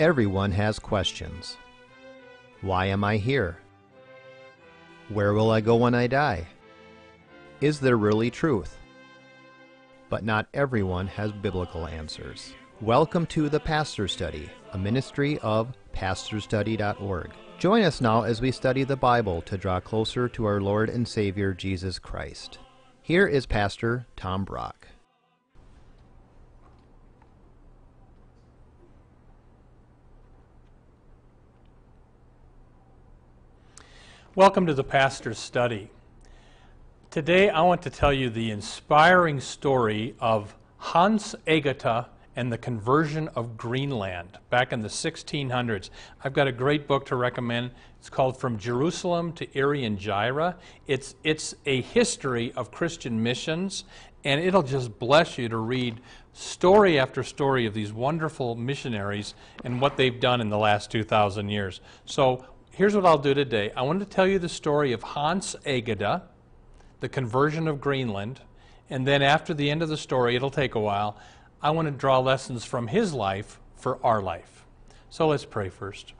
Everyone has questions. Why am I here? Where will I go when I die? Is there really truth? But not everyone has biblical answers. Welcome to the Pastor Study, a ministry of pastorstudy.org. Join us now as we study the Bible to draw closer to our Lord and Savior Jesus Christ. Here is Pastor Tom Brock. Welcome to the Pastor's Study. Today I want to tell you the inspiring story of Hans Egede and the conversion of Greenland back in the 1600s. I've got a great book to recommend. It's called From Jerusalem to Irian Jaya. It's, it's a history of Christian missions, and it'll just bless you to read story after story of these wonderful missionaries and what they've done in the last 2,000 years. So here's what I'll do today. I want to tell you the story of Hans Egede, the conversion of Greenland, and then after the end of the story, it'll take a while, I want to draw lessons from his life for our life. So let's pray first.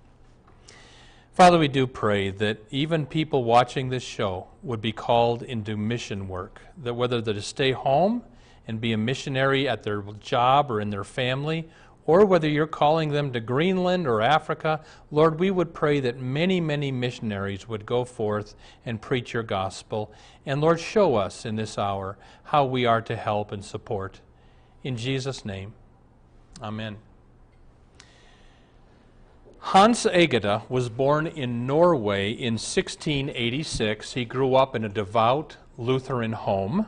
Father, we do pray that even people watching this show would be called into mission work, that whether they're to stay home and be a missionary at their job or in their family, or whether you're calling them to Greenland or Africa, Lord, we would pray that many, many missionaries would go forth and preach your gospel. And Lord, show us in this hour how we are to help and support. In Jesus' name, amen. Hans Egede was born in Norway in 1686. He grew up in a devout Lutheran home.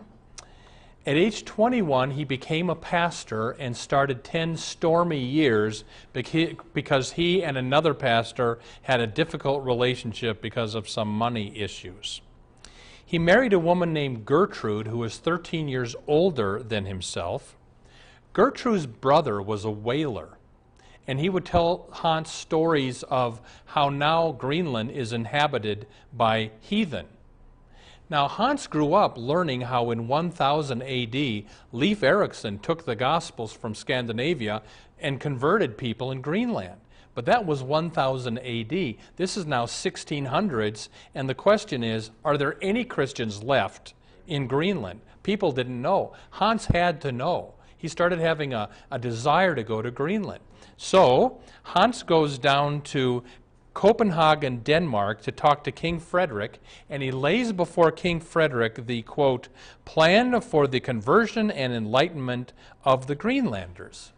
At age 21, he became a pastor and started 10 stormy years because he and another pastor had a difficult relationship because of some money issues. He married a woman named Gertrude who was 13 years older than himself. Gertrude's brother was a whaler, and he would tell Hans stories of how now Greenland is inhabited by heathen now, Hans grew up learning how in 1000 AD, Leif Erikson took the Gospels from Scandinavia and converted people in Greenland. But that was 1000 AD. This is now 1600s, and the question is are there any Christians left in Greenland? People didn't know. Hans had to know. He started having a, a desire to go to Greenland. So Hans goes down to Copenhagen, Denmark, to talk to King Frederick, and he lays before King Frederick the quote, plan for the conversion and enlightenment of the Greenlanders.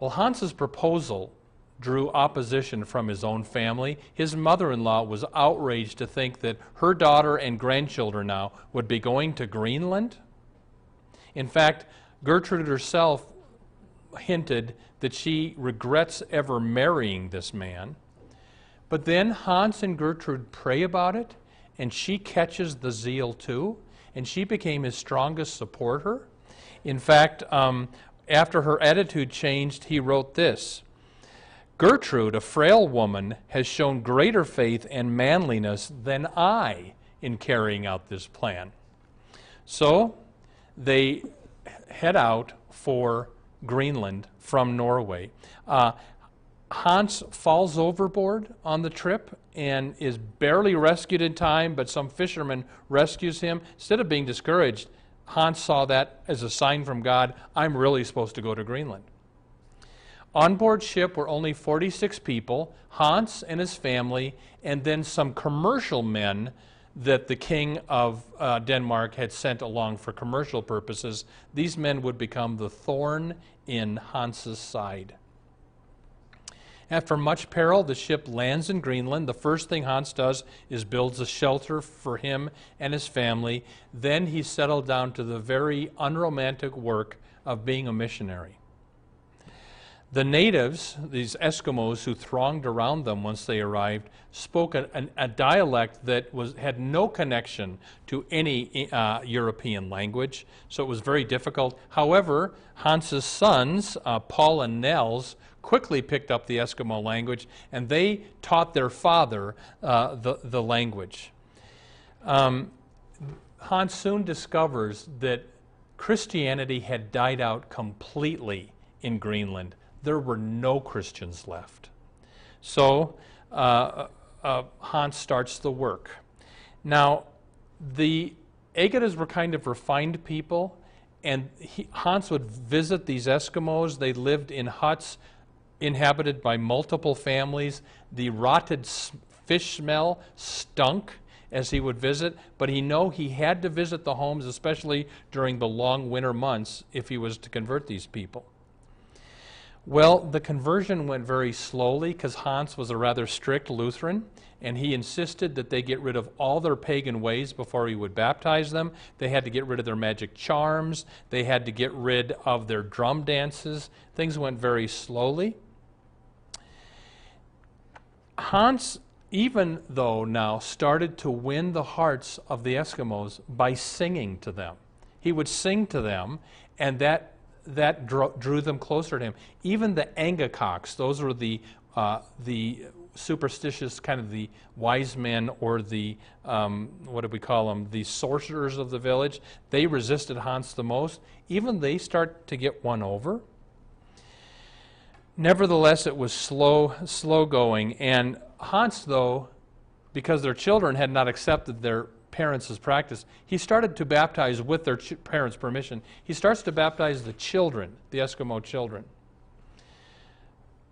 Well, Hans's proposal drew opposition from his own family. His mother in law was outraged to think that her daughter and grandchildren now would be going to Greenland. In fact, Gertrude herself hinted that she regrets ever marrying this man. But then Hans and Gertrude pray about it, and she catches the zeal too, and she became his strongest supporter. In fact, um, after her attitude changed, he wrote this Gertrude, a frail woman, has shown greater faith and manliness than I in carrying out this plan. So they head out for Greenland from Norway. Uh, Hans falls overboard on the trip and is barely rescued in time, but some fisherman rescues him. Instead of being discouraged, Hans saw that as a sign from God I'm really supposed to go to Greenland. On board ship were only 46 people Hans and his family, and then some commercial men that the king of uh, Denmark had sent along for commercial purposes. These men would become the thorn in Hans's side. After much peril, the ship lands in Greenland. The first thing Hans does is builds a shelter for him and his family. Then he settled down to the very unromantic work of being a missionary. The natives, these Eskimos who thronged around them once they arrived, spoke a, a dialect that was, had no connection to any uh, European language, so it was very difficult. However, Hans's sons, uh, Paul and Niels, quickly picked up the Eskimo language, and they taught their father uh, the, the language. Um, Hans soon discovers that Christianity had died out completely in Greenland. there were no Christians left. So uh, uh, Hans starts the work. Now, the Egedes were kind of refined people, and he, Hans would visit these Eskimos. They lived in huts inhabited by multiple families. The rotted fish smell stunk as he would visit, but he knew he had to visit the homes, especially during the long winter months, if he was to convert these people. Well, the conversion went very slowly because Hans was a rather strict Lutheran, and he insisted that they get rid of all their pagan ways before he would baptize them. They had to get rid of their magic charms, they had to get rid of their drum dances. Things went very slowly. Hans, even though now, started to win the hearts of the Eskimos by singing to them. He would sing to them, and that that drew, drew them closer to him. Even the Angakoks, those were the uh, the superstitious kind of the wise men or the um, what do we call them the sorcerers of the village they resisted hans the most even they start to get won over nevertheless it was slow slow going and hans though because their children had not accepted their parents' practice, he started to baptize with their ch- parents' permission. He starts to baptize the children, the Eskimo children.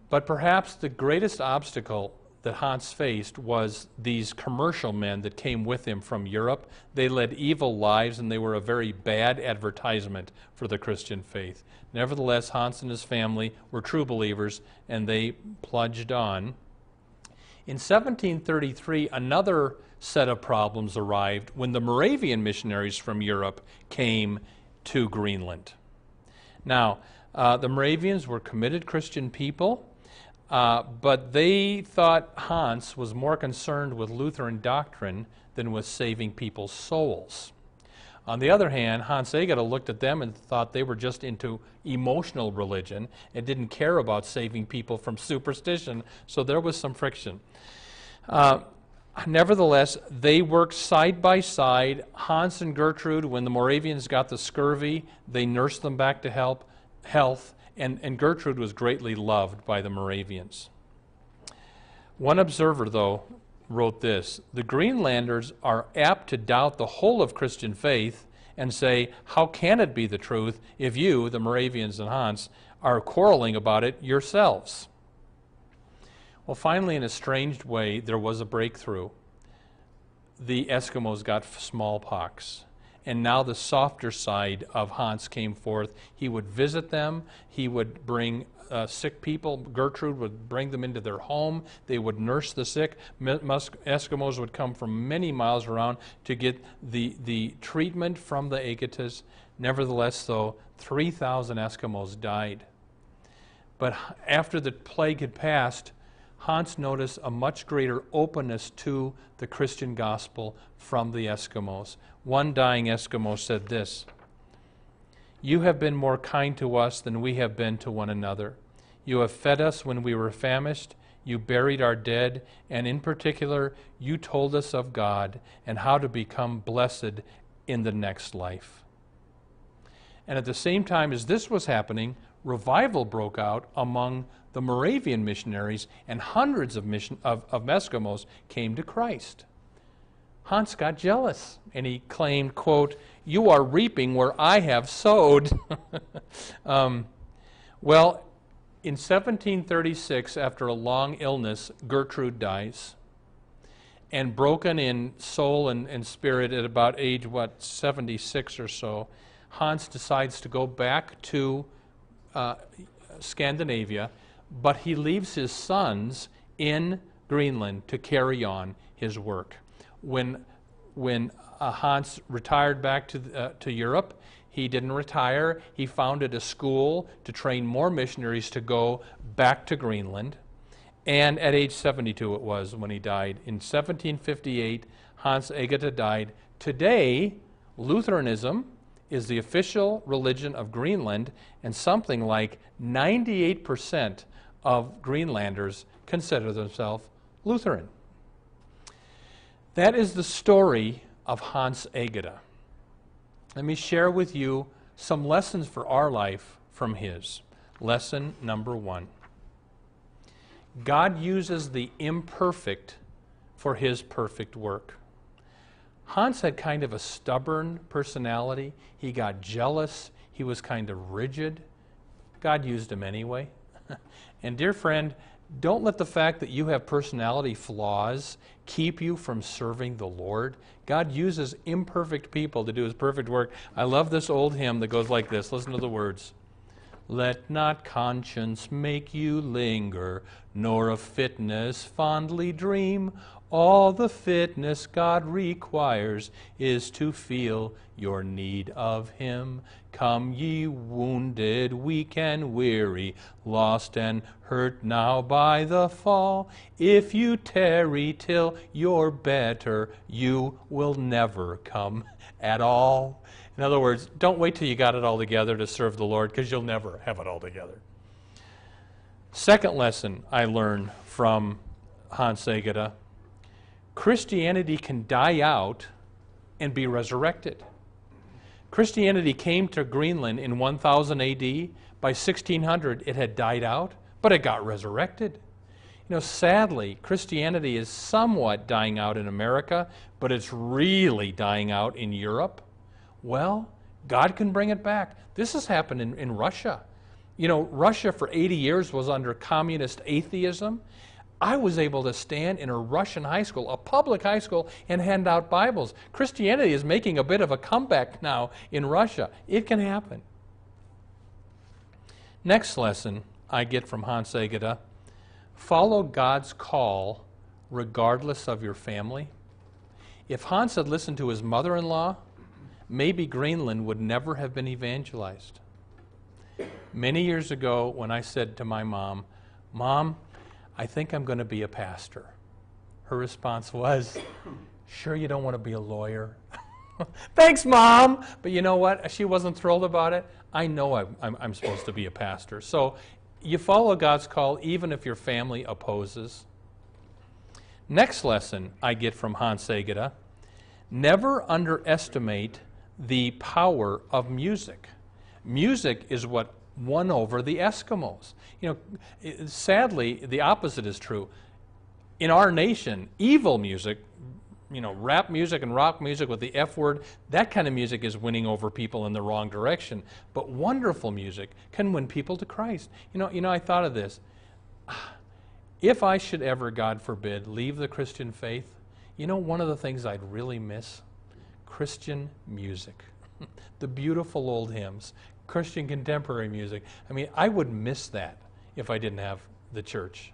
But perhaps the greatest obstacle that Hans faced was these commercial men that came with him from Europe. They led evil lives and they were a very bad advertisement for the Christian faith. Nevertheless, Hans and his family were true believers and they plunged on. In 1733, another set of problems arrived when the Moravian missionaries from Europe came to Greenland. Now, uh, the Moravians were committed Christian people, uh, but they thought Hans was more concerned with Lutheran doctrine than with saving people's souls. On the other hand, Hans Egede looked at them and thought they were just into emotional religion and didn't care about saving people from superstition, so there was some friction. Uh, nevertheless, they worked side by side. Hans and Gertrude, when the Moravians got the scurvy, they nursed them back to help, health, and, and Gertrude was greatly loved by the Moravians. One observer, though, wrote this The Greenlanders are apt to doubt the whole of Christian faith and say, How can it be the truth if you, the Moravians and Hans, are quarreling about it yourselves? Well, finally, in a strange way, there was a breakthrough. The Eskimos got smallpox. And now the softer side of Hans came forth. He would visit them, he would bring uh, sick people. Gertrude would bring them into their home. They would nurse the sick. Eskimos would come from many miles around to get the, the treatment from the Egedes. Nevertheless, though, 3,000 Eskimos died. But after the plague had passed, Hans noticed a much greater openness to the Christian gospel from the Eskimos. One dying Eskimo said this You have been more kind to us than we have been to one another. You have fed us when we were famished. You buried our dead, and in particular, you told us of God and how to become blessed in the next life. And at the same time as this was happening, revival broke out among the Moravian missionaries, and hundreds of, mission, of, of Eskimos came to Christ. Hans got jealous and he claimed, quote, You are reaping where I have sowed. um, well, in 1736, after a long illness, Gertrude dies. And broken in soul and, and spirit at about age, what, 76 or so, Hans decides to go back to uh, Scandinavia but he leaves his sons in Greenland to carry on his work. When, when uh, Hans retired back to, uh, to Europe, he didn't retire. He founded a school to train more missionaries to go back to Greenland. And at age 72, it was when he died. In 1758, Hans Egede died. Today, Lutheranism is the official religion of Greenland, and something like 98% of Greenlanders consider themselves Lutheran. That is the story of Hans Egede. Let me share with you some lessons for our life from his. Lesson number one God uses the imperfect for his perfect work. Hans had kind of a stubborn personality. He got jealous. He was kind of rigid. God used him anyway. and, dear friend, don't let the fact that you have personality flaws keep you from serving the Lord. God uses imperfect people to do his perfect work. I love this old hymn that goes like this. Listen to the words. Let not conscience make you linger, nor of fitness fondly dream. All the fitness God requires is to feel your need of Him. Come, ye wounded, weak and weary, lost and hurt now by the fall. If you tarry till you're better, you will never come at all. In other words, don't wait till you got it all together to serve the Lord because you'll never have it all together. Second lesson I learned from Hans Egede Christianity can die out and be resurrected. Christianity came to Greenland in 1000 AD. By 1600, it had died out, but it got resurrected. You know, sadly, Christianity is somewhat dying out in America, but it's really dying out in Europe. Well, God can bring it back. This has happened in, in Russia. You know, Russia for 80 years was under communist atheism. I was able to stand in a Russian high school, a public high school, and hand out Bibles. Christianity is making a bit of a comeback now in Russia. It can happen. Next lesson I get from Hans Egede follow God's call regardless of your family. If Hans had listened to his mother in law, maybe Greenland would never have been evangelized. Many years ago, when I said to my mom, Mom, I think I'm going to be a pastor, her response was, Sure, you don't want to be a lawyer? Thanks, Mom! But you know what? She wasn't thrilled about it. I know I'm, I'm, I'm supposed to be a pastor. So you follow God's call even if your family opposes. Next lesson I get from Hans Egede never underestimate the power of music. Music is what won over the Eskimos. You know, sadly, the opposite is true. In our nation, evil music, you know, rap music and rock music with the F word, that kind of music is winning over people in the wrong direction. But wonderful music can win people to Christ. You know, you know, I thought of this. If I should ever, God forbid, leave the Christian faith, you know, one of the things I'd really miss Christian music, the beautiful old hymns, Christian contemporary music. I mean, I would miss that if I didn't have the church.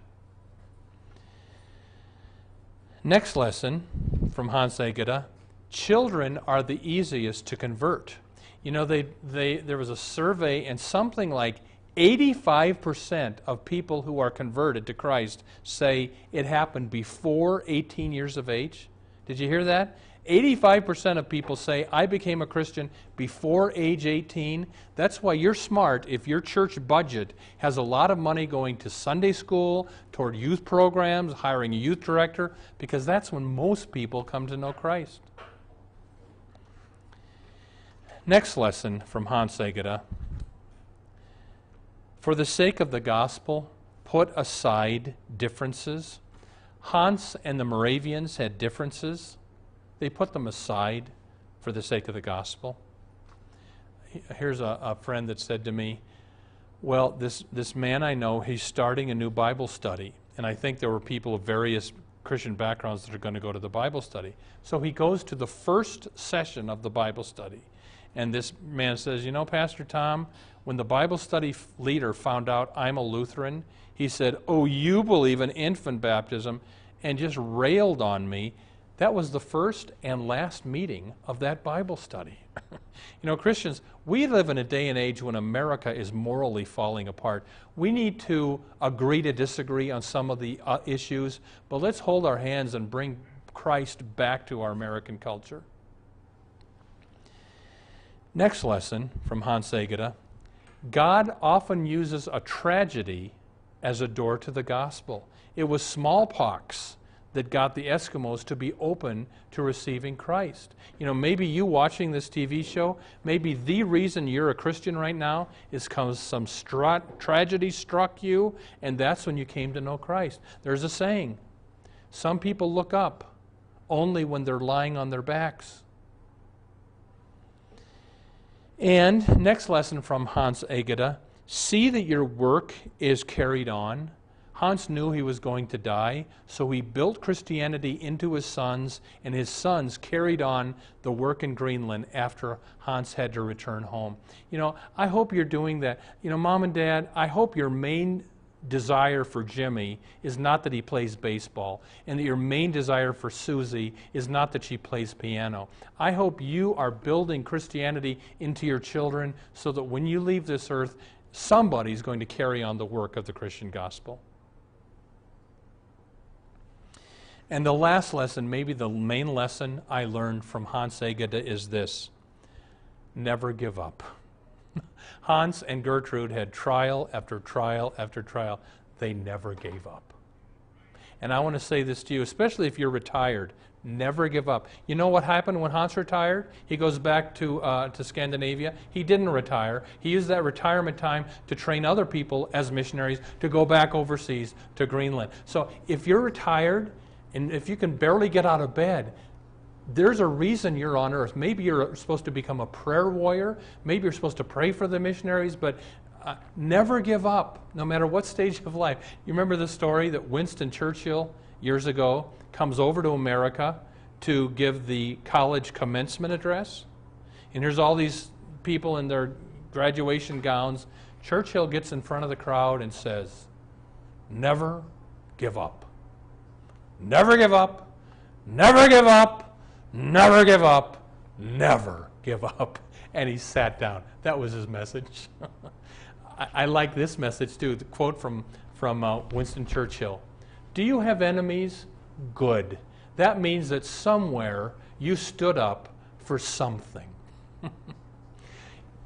Next lesson from Hans Egede children are the easiest to convert. You know, they, they, there was a survey, and something like 85% of people who are converted to Christ say it happened before 18 years of age. Did you hear that? 85% of people say, I became a Christian before age 18. That's why you're smart if your church budget has a lot of money going to Sunday school, toward youth programs, hiring a youth director, because that's when most people come to know Christ. Next lesson from Hans Egede. For the sake of the gospel, put aside differences. Hans and the Moravians had differences. They put them aside for the sake of the gospel. Here's a, a friend that said to me, Well, this, this man I know, he's starting a new Bible study. And I think there were people of various Christian backgrounds that are going to go to the Bible study. So he goes to the first session of the Bible study. And this man says, You know, Pastor Tom, when the Bible study leader found out I'm a Lutheran, he said, Oh, you believe in infant baptism, and just railed on me. That was the first and last meeting of that Bible study. you know, Christians, we live in a day and age when America is morally falling apart. We need to agree to disagree on some of the uh, issues, but let's hold our hands and bring Christ back to our American culture. Next lesson from Hans Egede God often uses a tragedy as a door to the gospel. It was smallpox that got the Eskimos to be open to receiving Christ. You know, maybe you watching this TV show, maybe the reason you're a Christian right now is because some tragedy struck you, and that's when you came to know Christ. There's a saying some people look up only when they're lying on their backs. And next lesson from Hans Egede see that your work is carried on. Hans knew he was going to die, so he built Christianity into his sons, and his sons carried on the work in Greenland after Hans had to return home. You know, I hope you're doing that. You know, mom and dad, I hope your main desire for Jimmy is not that he plays baseball, and that your main desire for Susie is not that she plays piano. I hope you are building Christianity into your children so that when you leave this earth, somebody's going to carry on the work of the Christian gospel. And the last lesson, maybe the main lesson I learned from Hans Egede is this never give up. Hans and Gertrude had trial after trial after trial. They never gave up. And I want to say this to you, especially if you're retired, never give up. You know what happened when Hans retired? He goes back to, uh, to Scandinavia. He didn't retire. He used that retirement time to train other people as missionaries to go back overseas to Greenland. So if you're retired and if you can barely get out of bed, there's a reason you're on earth. Maybe you're supposed to become a prayer warrior. Maybe you're supposed to pray for the missionaries, but uh, never give up, no matter what stage of life. You remember the story that Winston Churchill, years ago, comes over to America to give the college commencement address? And here's all these people in their graduation gowns. Churchill gets in front of the crowd and says, Never give up. Never give up. Never give up never give up, never give up. And he sat down. That was his message. I, I, like this message too. The quote from, from uh, Winston Churchill Do you have enemies? Good. That means that somewhere you stood up for something.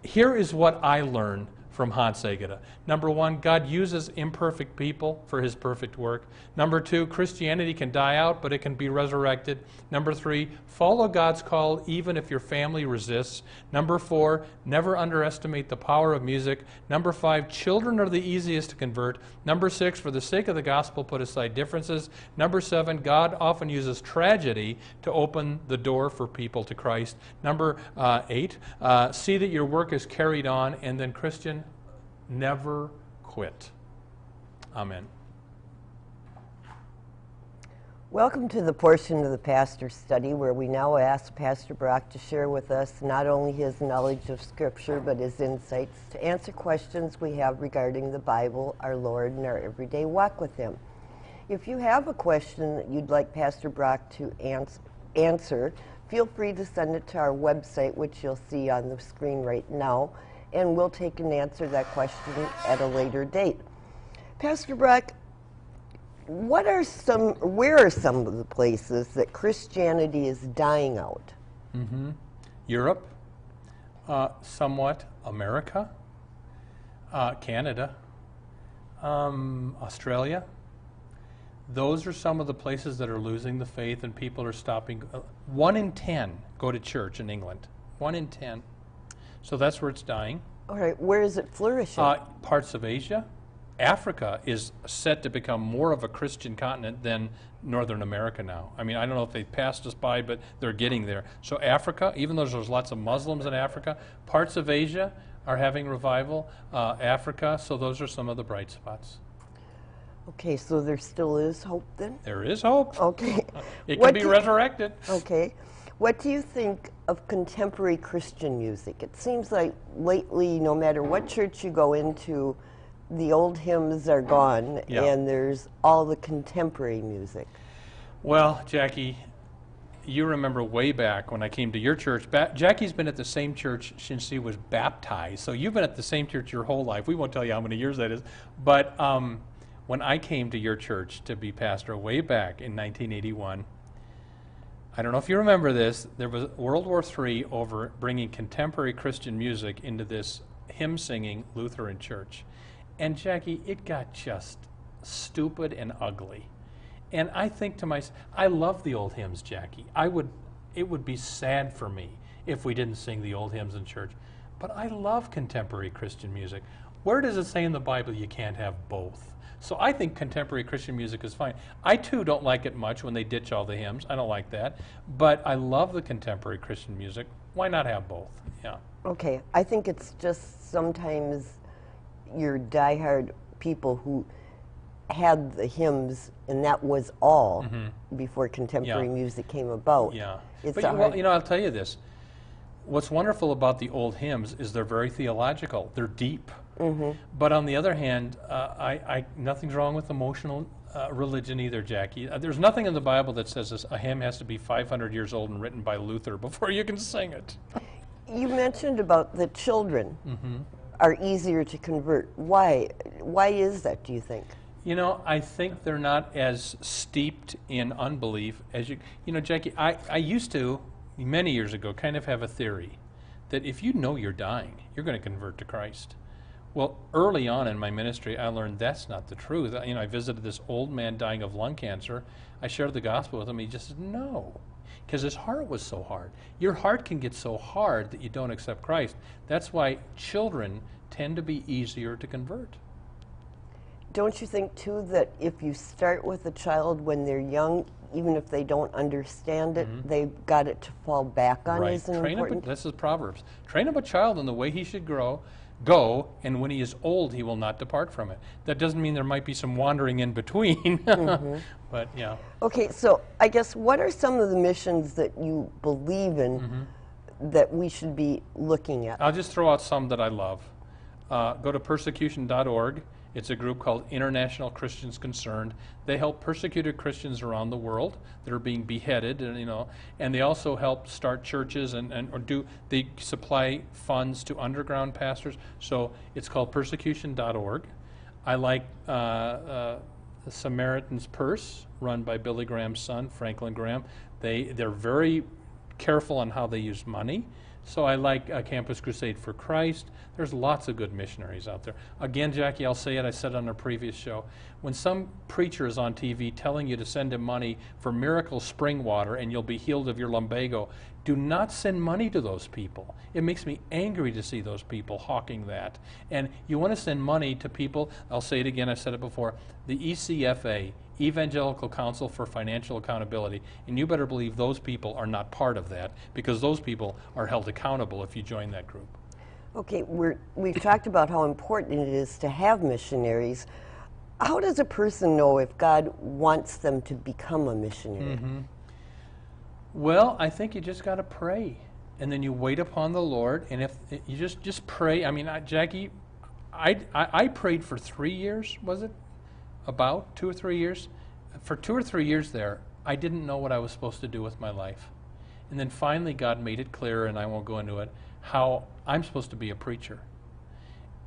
Here is what I learned from Hans Egede. Number one, God uses imperfect people for his perfect work. Number two, Christianity can die out, but it can be resurrected. Number three, follow God's call even if your family resists. Number four, never underestimate the power of music. Number five, children are the easiest to convert. Number six, for the sake of the gospel, put aside differences. Number seven, God often uses tragedy to open the door for people to Christ. Number uh, eight, uh, see that your work is carried on. And then, Christian, never quit. Amen. Welcome to the portion of the pastor's study where we now ask Pastor Brock to share with us not only his knowledge of Scripture but his insights to answer questions we have regarding the Bible, our Lord, and our everyday walk with Him. If you have a question that you'd like Pastor Brock to ans- answer, feel free to send it to our website, which you'll see on the screen right now and we'll take and answer that question at a later date. Pastor Brock, what are some, where are some of the places that Christianity is dying out? Mm-hmm. Europe, uh, somewhat America, uh, Canada, um, Australia. Those are some of the places that are losing the faith and people are stopping. Uh, one in ten go to church in England. One in ten. So that's where it's dying. All right, where is it flourishing? Uh, parts of Asia. Africa is set to become more of a Christian continent than Northern America now. I mean, I don't know if they passed us by, but they're getting there. So, Africa, even though there's lots of Muslims in Africa, parts of Asia are having revival. Uh, Africa, so those are some of the bright spots. Okay, so there still is hope then? There is hope. Okay. it can be resurrected. Okay. What do you think of contemporary Christian music? It seems like lately, no matter what church you go into, the old hymns are gone yeah. and there's all the contemporary music. Well, Jackie, you remember way back when I came to your church. Ba- Jackie's been at the same church since she was baptized. So you've been at the same church your whole life. We won't tell you how many years that is. But um, when I came to your church to be pastor way back in 1981, I don't know if you remember this, there was World War III over bringing contemporary Christian music into this hymn singing Lutheran church. And Jackie, it got just stupid and ugly. And I think to myself, I love the old hymns, Jackie. I would, it would be sad for me if we didn't sing the old hymns in church. But I love contemporary Christian music. Where does it say in the Bible you can't have both? So I think contemporary Christian music is fine. I too don't like it much when they ditch all the hymns. I don't like that. But I love the contemporary Christian music. Why not have both? Yeah. Okay, I think it's just sometimes your diehard people who had the hymns and that was all before contemporary Mm-hmm. Yeah. music came about. Yeah. It's but well, you know, I'll tell you this. What's wonderful about the old hymns is they're very theological. They're deep. Mm-hmm. But on the other hand, uh, I, I, nothing's wrong with emotional uh, religion either, Jackie. Uh, there's nothing in the Bible that says this, a hymn has to be 500 years old and written by Luther before you can sing it. You mentioned about the children Mm-hmm. are easier to convert. Why? Why is that, do you think? You know, I think they're not as steeped in unbelief as you. You know, Jackie, I, I used to, many years ago, kind of have a theory that if you know you're dying, you're going to convert to Christ. Well, early on in my ministry, I learned that's not the truth. You know, I visited this old man dying of lung cancer. I shared the gospel with him. He just said, no, because his heart was so hard. Your heart can get so hard that you don't accept Christ. That's why children tend to be easier to convert. Don't you think, too, that if you start with a child when they're young, even if they don't understand it, they've got it to fall back on Mm-hmm. Right. is Train up. important. A, this is Proverbs. Train up a child in the way he should grow, go, and when he is old, he will not depart from it. That doesn't mean there might be some wandering in between, Mm-hmm. but yeah. Okay, so I guess what are some of the missions that you believe in Mm-hmm. that we should be looking at? I'll just throw out some that I love. Uh, go to persecution.org. It's a group called International Christians Concerned. They help persecuted Christians around the world that are being beheaded, and you know, and they also help start churches and, and or do they supply funds to underground pastors. So it's called persecution.org. I like uh, uh, Samaritan's Purse, run by Billy Graham's son, Franklin Graham. They they're very careful on how they use money. So I like uh, Campus Crusade for Christ. There's lots of good missionaries out there. Again, Jackie, I'll say it. I said it on a previous show. When some preacher is on TV telling you to send him money for miracle spring water and you'll be healed of your lumbago, do not send money to those people. It makes me angry to see those people hawking that. And you want to send money to people. I'll say it again. I said it before. The ECFA, Evangelical Council for Financial Accountability, and you better believe those people are not part of that because those people are held accountable if you join that group. Okay, we're, we've talked about how important it is to have missionaries. How does a person know if God wants them to become a missionary? Mm-hmm. Well, I think you just got to pray, and then you wait upon the Lord. And if you just just pray, I mean, I, Jackie, I, I I prayed for three years. Was it about two or three years? For two or three years there, I didn't know what I was supposed to do with my life, and then finally God made it clear, and I won't go into it, how I'm supposed to be a preacher.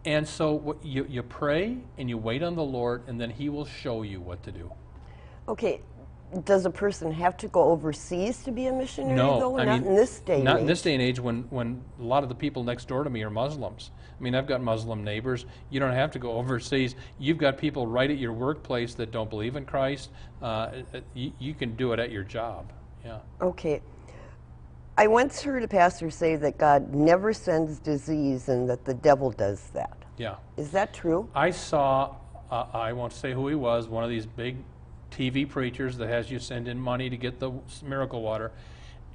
And so you you pray and you wait on the Lord, and then He will show you what to do. Okay, does a person have to go overseas to be a missionary, No, though? I Not mean, in this day and Not in this age. day and age when, when a lot of the people next door to me are Muslims. I mean, I've got Muslim neighbors. You don't have to go overseas. You've got people right at your workplace that don't believe in Christ. Uh, uh, you, you can do it at your job. Yeah. Okay. I once heard a pastor say that God never sends disease and that the devil does that. Yeah. Is that true? I saw, uh, I won't say who he was, one of these big TV preachers that has you send in money to get the miracle water.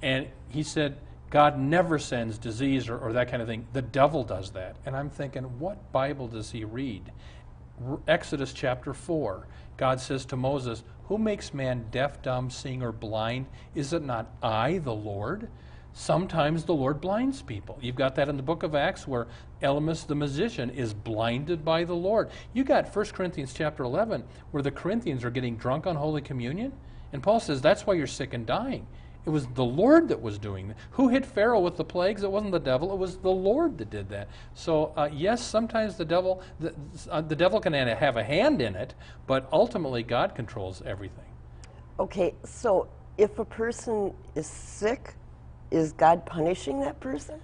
And he said, God never sends disease or, or that kind of thing. The devil does that. And I'm thinking, what Bible does he read? R- Exodus chapter 4, God says to Moses, Who makes man deaf, dumb, seeing, or blind? Is it not I, the Lord? Sometimes the Lord blinds people. You've got that in the book of Acts where Elymas the magician is blinded by the Lord. You got 1 Corinthians chapter 11 where the Corinthians are getting drunk on Holy Communion. And Paul says that's why you're sick and dying. It was the Lord that was doing that. Who hit Pharaoh with the plagues? It wasn't the devil. It was the Lord that did that. So uh, yes, sometimes the devil, the, uh, the devil can have a hand in it, but ultimately God controls everything. Okay, so if a person is sick, is God punishing that person?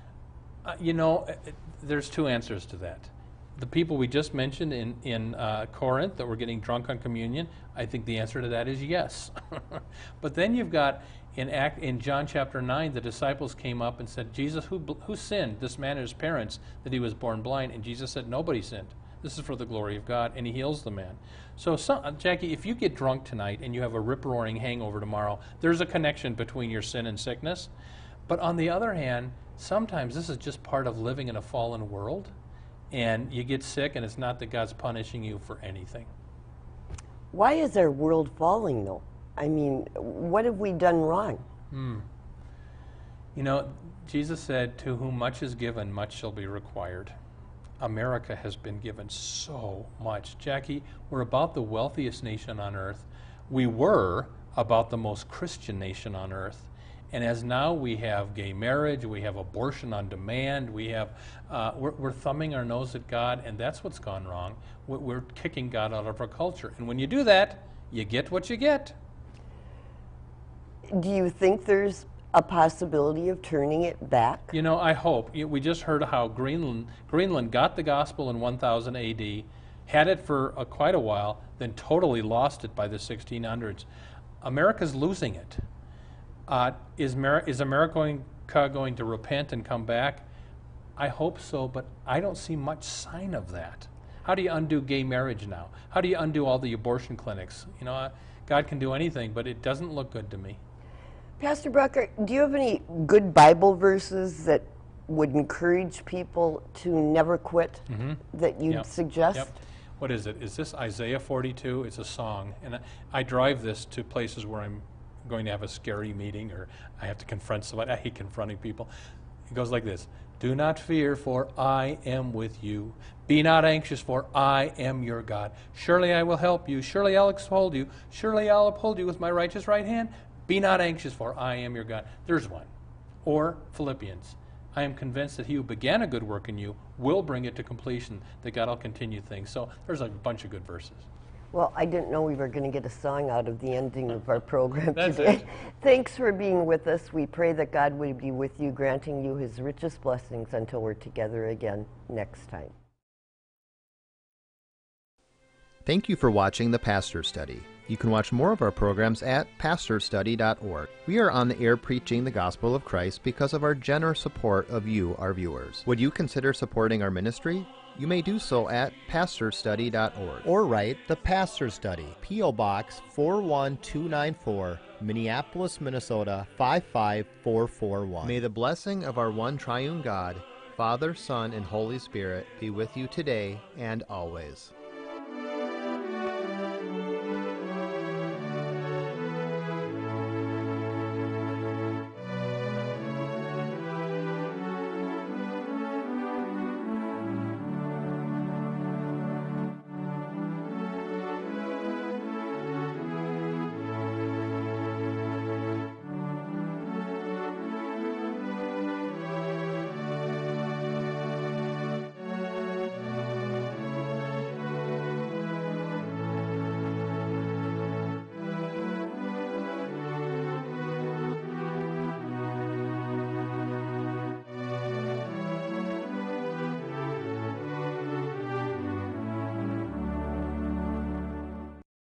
Uh, you know, uh, uh, there's two answers to that. the people we just mentioned in, in uh, Corinth that were getting drunk on communion, I think the answer to that is yes. but then you've got in, Act, in John chapter 9, the disciples came up and said, Jesus, who, who sinned, this man or his parents, that he was born blind? And Jesus said, Nobody sinned. This is for the glory of God, and he heals the man. So, uh, Jackie, if you get drunk tonight and you have a rip roaring hangover tomorrow, there's a connection between your sin and sickness. But on the other hand, sometimes this is just part of living in a fallen world, and you get sick, and it's not that God's punishing you for anything. Why is our world falling, though? I mean, what have we done wrong? Hmm. You know, Jesus said, To whom much is given, much shall be required. America has been given so much. Jackie, we're about the wealthiest nation on earth. We were about the most Christian nation on earth. And as now we have gay marriage, we have abortion on demand, we have, uh, we're, we're, thumbing our nose at God, and that's what's gone wrong. We're, we're kicking God out of our culture. And when you do that, you get what you get. Do you think there's a possibility of turning it back? You know, I hope. We just heard how Greenland, Greenland got the gospel in 1000 AD, had it for a, quite a while, then totally lost it by the 1600s. America's losing it. Uh, is, Mer- is America going to repent and come back? I hope so, but I don't see much sign of that. How do you undo gay marriage now? How do you undo all the abortion clinics? You know, God can do anything, but it doesn't look good to me. Pastor Brucker, do you have any good Bible verses that would encourage people to never quit mm-hmm. that you'd yep. suggest? Yep. What is it? Is this Isaiah 42? It's a song. And I, I drive this to places where I'm going to have a scary meeting or I have to confront someone. I hate confronting people. It goes like this Do not fear, for I am with you. Be not anxious, for I am your God. Surely I will help you. Surely I'll uphold you. Surely I'll uphold you with my righteous right hand. Be not anxious, for I am your God. There's one. Or Philippians. I am convinced that he who began a good work in you will bring it to completion, that God will continue things. So there's a bunch of good verses. Well, I didn't know we were going to get a song out of the ending of our program That's today. It. Thanks for being with us. We pray that God would be with you, granting you his richest blessings until we're together again next time. Thank you for watching the Pastor Study. You can watch more of our programs at pastorstudy.org. We are on the air preaching the gospel of Christ because of our generous support of you, our viewers. Would you consider supporting our ministry? You may do so at pastorstudy.org or write The Pastor Study, P.O. Box 41294, Minneapolis, Minnesota 55441. May the blessing of our one triune God, Father, Son, and Holy Spirit be with you today and always.